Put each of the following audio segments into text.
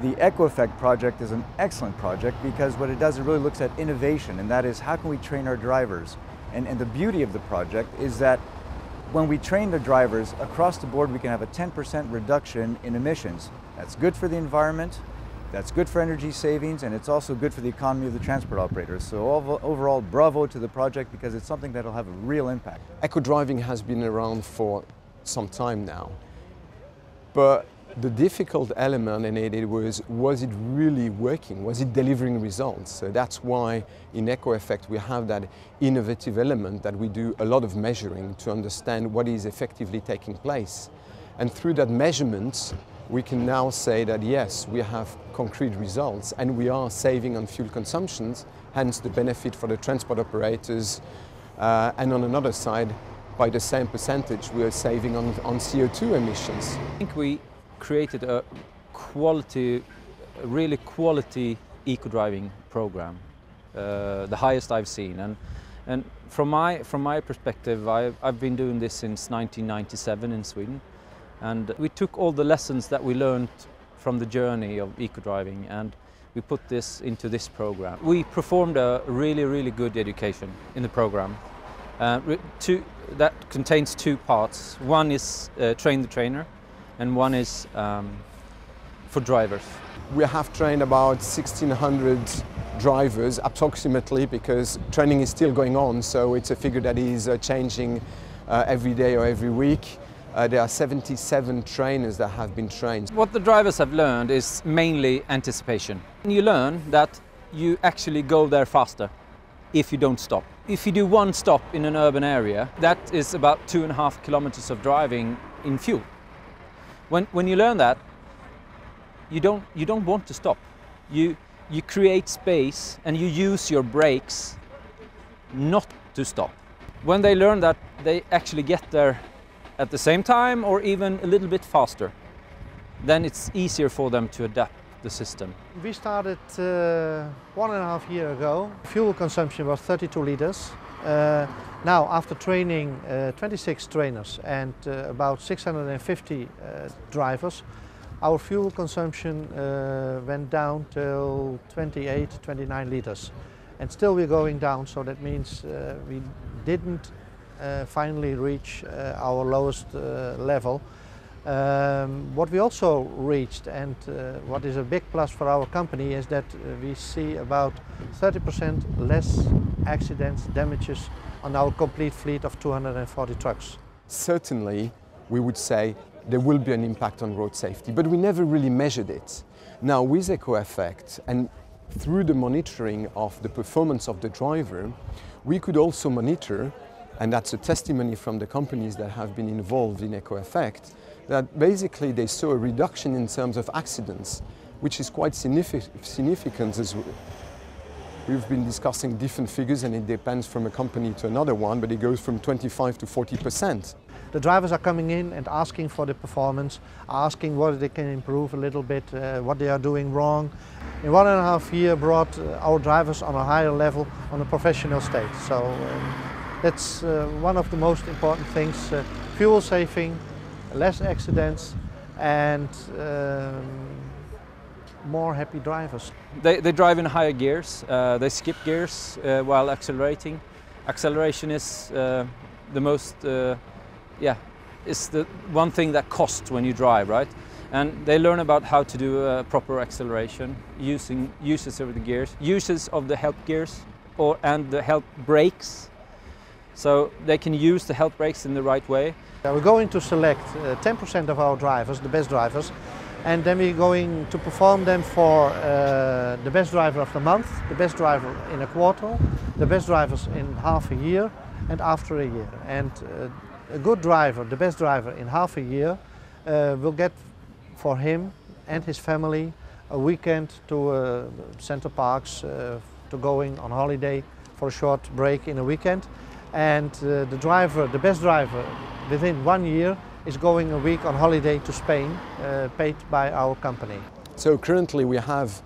The EcoEffect project is an excellent project because what it does, it really looks at innovation, and that is how can we train our drivers? And, and the beauty of the project is that when we train the drivers, across the board we can have a 10% reduction in emissions. That's good for the environment, that's good for energy savings, and it's also good for the economy of the transport operators. So overall, bravo to the project because it's something that'll have a real impact. Eco driving has been around for some time now, but the difficult element in it was, was it really working? Was it delivering results? So that's why in EcoEffect we have that innovative element that we do a lot of measuring to understand what is effectively taking place. And through that measurement, we can now say that yes, we have concrete results and we are saving on fuel consumptions, hence the benefit for the transport operators. Uh, and on another side, by the same percentage, we are saving on, on CO2 emissions. I think we created a quality, really quality eco-driving program, uh, the highest I've seen. And, and from, my, from my perspective, I've, I've been doing this since 1997 in Sweden. And we took all the lessons that we learned from the journey of eco-driving and we put this into this program. We performed a really, really good education in the program. Uh, two, that contains two parts. One is uh, train the trainer, and one is um, for drivers. We have trained about 1,600 drivers approximately because training is still going on so it's a figure that is uh, changing uh, every day or every week. Uh, there are 77 trainers that have been trained. What the drivers have learned is mainly anticipation. You learn that you actually go there faster if you don't stop. If you do one stop in an urban area, that is about two and a half kilometers of driving in fuel. When, when you learn that, you don't, you don't want to stop. You, you create space and you use your brakes not to stop. When they learn that, they actually get there at the same time or even a little bit faster. Then it's easier for them to adapt the system. We started uh, one and a half year ago. Fuel consumption was 32 liters. Uh, now, after training uh, 26 trainers and uh, about 650 uh, drivers, our fuel consumption uh, went down till 28, 29 liters. And still we're going down, so that means we didn't finally reach our lowest level. Um, what we also reached and uh, what is a big plus for our company is that uh, we see about 30% less accidents, damages on our complete fleet of 240 trucks. Certainly, we would say there will be an impact on road safety, but we never really measured it. Now with EcoEffect and through the monitoring of the performance of the driver, we could also monitor, and that's a testimony from the companies that have been involved in EcoEffect, that basically they saw a reduction in terms of accidents, which is quite significant as We've been discussing different figures and it depends from a company to another one, but it goes from 25 to 40 percent. The drivers are coming in and asking for the performance, asking what they can improve a little bit, uh, what they are doing wrong. In one and a half year brought uh, our drivers on a higher level on a professional state. So um, that's uh, one of the most important things, uh, fuel saving, less accidents and um, more happy drivers. They, they drive in higher gears, uh, they skip gears uh, while accelerating. Acceleration is uh, the most, uh, yeah, is the one thing that costs when you drive, right? And they learn about how to do a proper acceleration, using uses of the gears, uses of the help gears or, and the help brakes. So they can use the help brakes in the right way. We're going to select 10% uh, of our drivers, the best drivers, and then we're going to perform them for uh, the best driver of the month, the best driver in a quarter, the best drivers in half a year and after a year. And uh, a good driver, the best driver in half a year, uh, will get for him and his family a weekend to uh, Center Parcs, uh, to going on holiday for a short break in a weekend. And uh, the driver, the best driver within one year is going a week on holiday to Spain, uh, paid by our company. So currently we have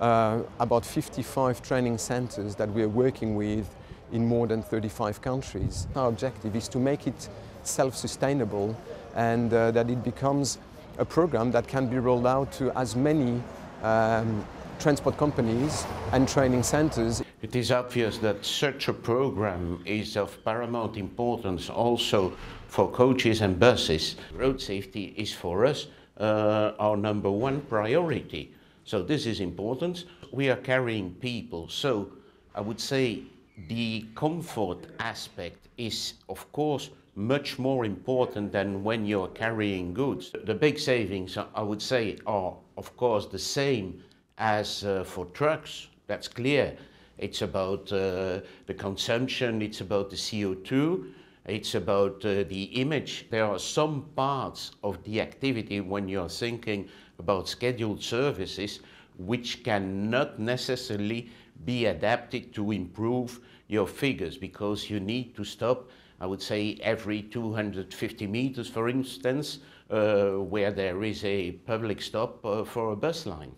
uh, about 55 training centers that we are working with in more than 35 countries. Our objective is to make it self-sustainable and uh, that it becomes a program that can be rolled out to as many um, transport companies and training centers. It is obvious that such a program is of paramount importance also for coaches and buses. Road safety is for us uh, our number one priority. So this is important. We are carrying people, so I would say the comfort aspect is of course much more important than when you're carrying goods. The big savings, I would say, are of course the same as uh, for trucks, that's clear. It's about uh, the consumption, it's about the CO2, it's about uh, the image. There are some parts of the activity when you're thinking about scheduled services which cannot necessarily be adapted to improve your figures because you need to stop, I would say, every 250 meters, for instance, uh, where there is a public stop uh, for a bus line.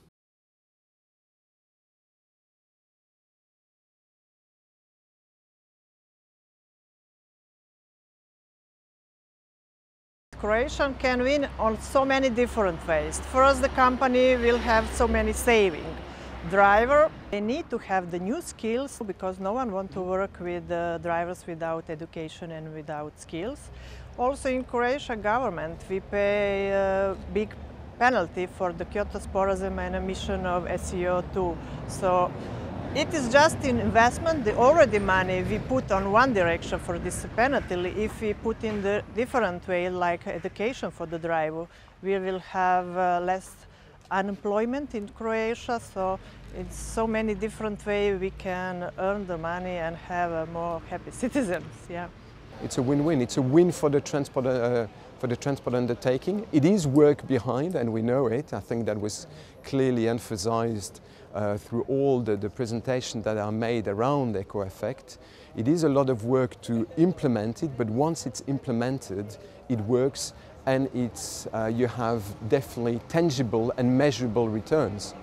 Croatian can win on so many different ways. First, the company will have so many saving. Driver, they need to have the new skills because no one wants to work with uh, drivers without education and without skills. Also in Croatia government, we pay a big penalty for the Kyoto Sporazum and emission of CO2. So it is just an investment. The already money we put on one direction for this penalty. If we put in the different way, like education for the driver, we will have uh, less unemployment in Croatia. So it's so many different ways we can earn the money and have a more happy citizens. Yeah. It's a win-win. It's a win for the transport uh, for the transport undertaking. It is work behind, and we know it. I think that was clearly emphasized uh, through all the, the presentations that are made around Eco Effect. It is a lot of work to implement it, but once it's implemented, it works and it's, uh, you have definitely tangible and measurable returns.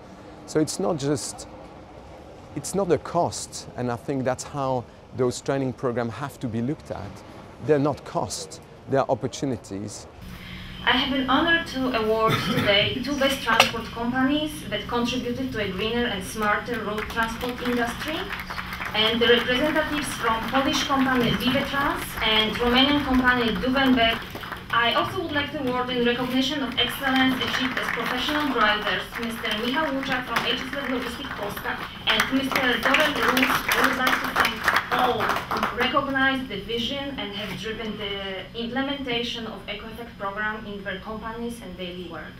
So it's not just, it's not a cost, and I think that's how those training programs have to be looked at. They're not cost, they're opportunities. I have been honored to award today two best transport companies that contributed to a greener and smarter road transport industry and the representatives from Polish company Vivetrans and Romanian company Duvenberg. I also would like to award in recognition of excellence achieved as professional drivers Mr. Michał Łuczak from HSL Logistic Polska and Mr. Dorel Rus. I would like to thank all recognize the vision and have driven the implementation of EcoEffect program in their companies and daily work.